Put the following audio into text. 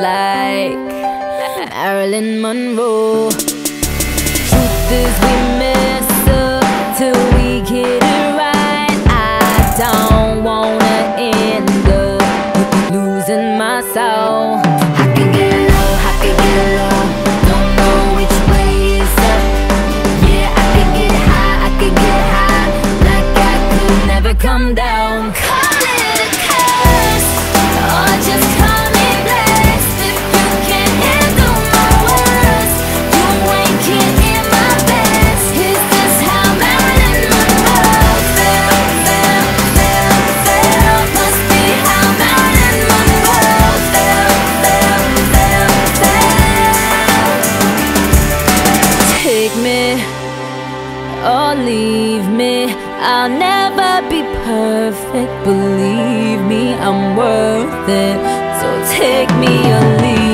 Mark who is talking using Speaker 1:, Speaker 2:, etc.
Speaker 1: like Marilyn Monroe. Truth is we mess up till we get it right. I don't wanna end up losing my soul. I can get I can get low. Don't know which way is up. Yeah, I can get high, I can get high Like I could never come down Take me or leave me. I'll never be perfect. Believe me, I'm worth it. So take me or